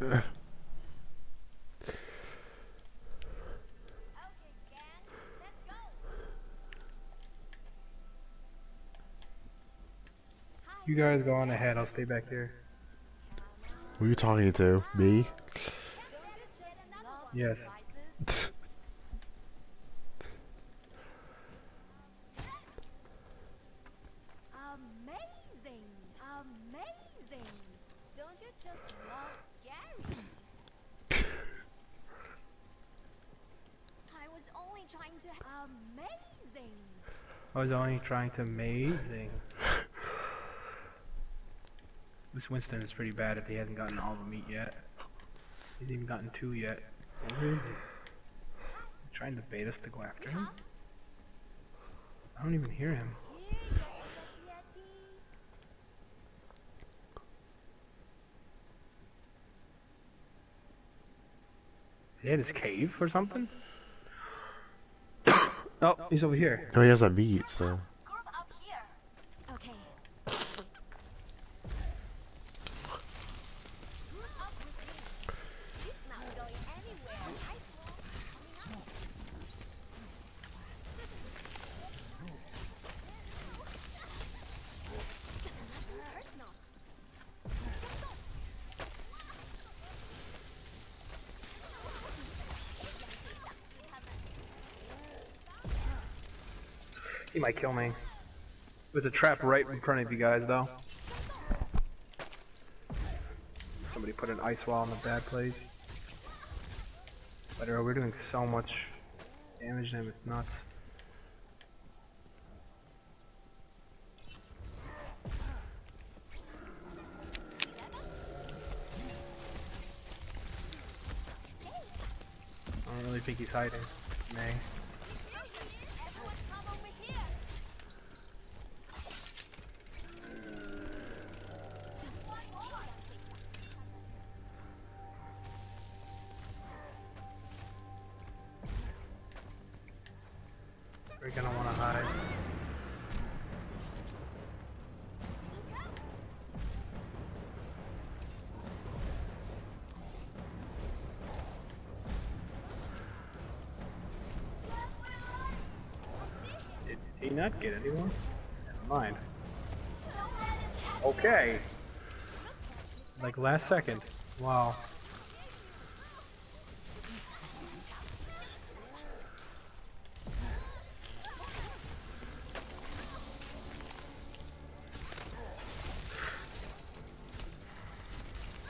You guys go on ahead, I'll stay back here. Who are you talking to? Me? Yes. I was only trying to amazing. This Winston is pretty bad if he hasn't gotten all the meat yet. He's even gotten two yet. Where is he? Trying to bait us to go after him? I don't even hear him. Is he his cave or something? Oh, he's over here. Oh, he has a meat, so. Group up here. Okay. Group up with me. He's not going anywhere. I coming up. Personal. He might kill me. With a trap right in front of you guys, though. Somebody put an ice wall in the bad place. But uh, we're doing so much damage to him, it's nuts. I don't really think he's hiding. May. Did he not get anyone? Never mind. Okay. Like last second. Wow.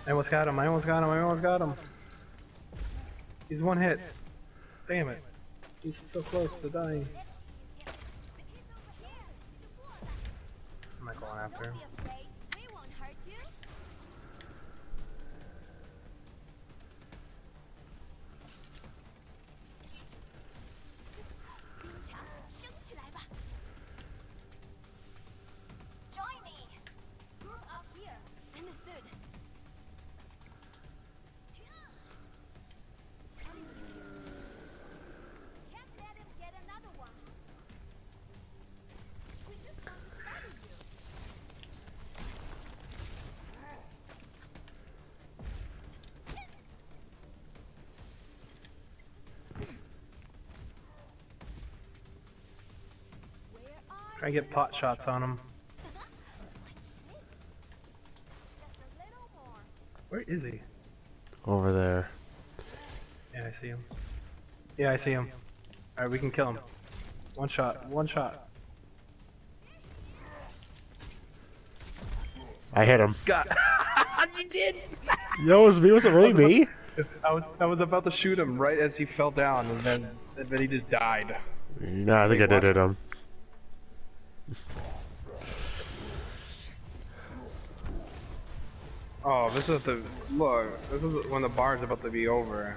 I almost got him, I almost got him, I almost got him. He's one hit. Damn it. He's so close to dying. After Try and get pot shots on him. Just a little more. Where is he? Over there. Yeah, I see him. Yeah, I see him. Alright, we can kill him. One shot, one shot. I hit him. God! you did! Yo, it was me. Was it really me? I was, I was about to shoot him right as he fell down, and then, and then he just died. No, I think I did what? hit him. Oh, this is the look. This is when the bar's about to be over.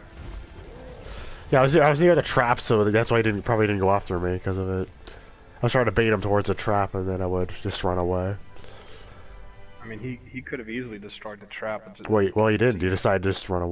Yeah, I was I was near the trap, so that's why he didn't probably didn't go after me because of it. I was trying to bait him towards the trap, and then I would just run away. I mean, he he could have easily destroyed the trap. and just- Wait, well he didn't. He decided to just run away.